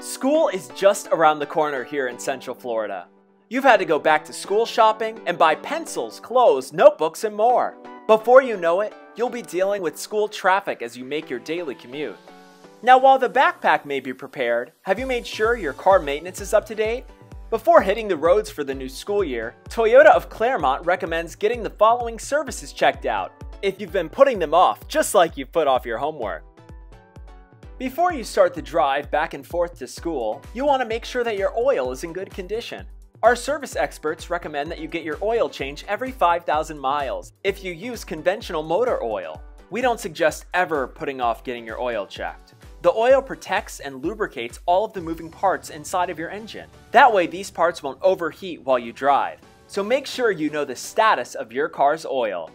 School is just around the corner here in Central Florida. You've had to go back to school shopping and buy pencils, clothes, notebooks, and more. Before you know it, you'll be dealing with school traffic as you make your daily commute. Now, while the backpack may be prepared, have you made sure your car maintenance is up to date? Before hitting the roads for the new school year, Toyota of Clermont recommends getting the following services checked out if you've been putting them off, just like you put off your homework. Before you start the drive back and forth to school, you want to make sure that your oil is in good condition. Our service experts recommend that you get your oil change every 5,000 miles if you use conventional motor oil. We don't suggest ever putting off getting your oil checked. The oil protects and lubricates all of the moving parts inside of your engine. That way, these parts won't overheat while you drive. So make sure you know the status of your car's oil.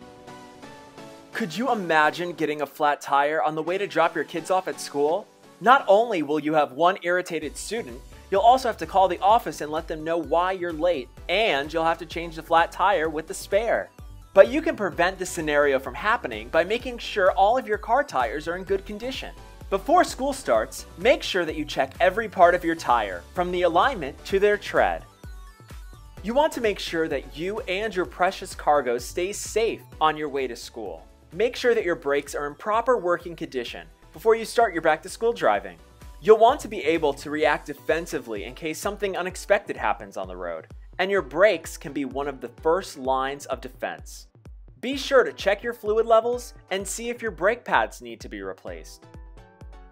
Could you imagine getting a flat tire on the way to drop your kids off at school? Not only will you have one irritated student, you'll also have to call the office and let them know why you're late, and you'll have to change the flat tire with the spare. But you can prevent this scenario from happening by making sure all of your car tires are in good condition. Before school starts, make sure that you check every part of your tire, from the alignment to their tread. You want to make sure that you and your precious cargo stay safe on your way to school. Make sure that your brakes are in proper working condition before you start your back to school driving. You'll want to be able to react defensively in case something unexpected happens on the road, and your brakes can be one of the first lines of defense. Be sure to check your fluid levels and see if your brake pads need to be replaced.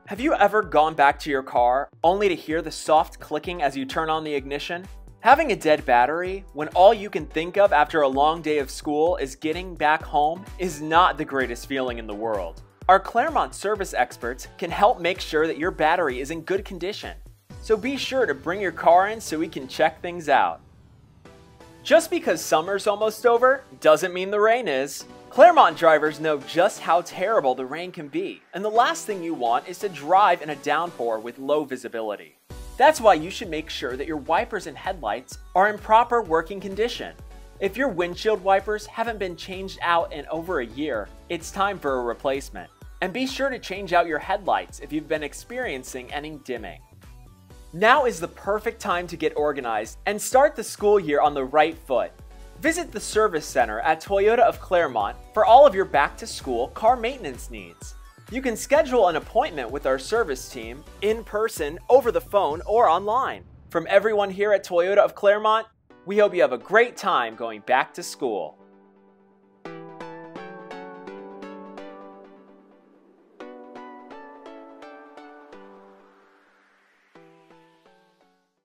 Have you ever gone back to your car only to hear the soft clicking as you turn on the ignition? Having a dead battery, when all you can think of after a long day of school is getting back home, is not the greatest feeling in the world. Our Clermont service experts can help make sure that your battery is in good condition. So be sure to bring your car in so we can check things out. Just because summer's almost over doesn't mean the rain is. Clermont drivers know just how terrible the rain can be, and the last thing you want is to drive in a downpour with low visibility. That's why you should make sure that your wipers and headlights are in proper working condition. If your windshield wipers haven't been changed out in over a year, it's time for a replacement. And be sure to change out your headlights if you've been experiencing any dimming. Now is the perfect time to get organized and start the school year on the right foot. Visit the Service Center at Toyota of Clermont for all of your back to school car maintenance needs. You can schedule an appointment with our service team in person, over the phone, or online. From everyone here at Toyota of Clermont, we hope you have a great time going back to school.